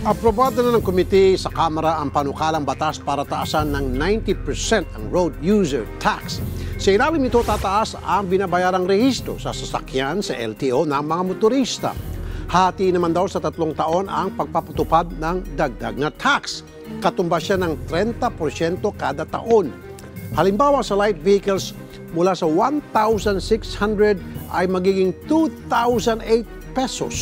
Aprobado na ng komite sa Kamara ang panukalang batas para taasan ng 90% ang road user tax. Sa ilalim nito tataas ang binabayarang rehistro sa sasakyan sa LTO ng mga motorista. Hati naman daw sa tatlong taon ang pagpapatupad ng dagdag na tax. Katumbas siya ng 30% kada taon. Halimbawa sa light vehicles, mula sa 1,600 ay magiging 2,008 pesos.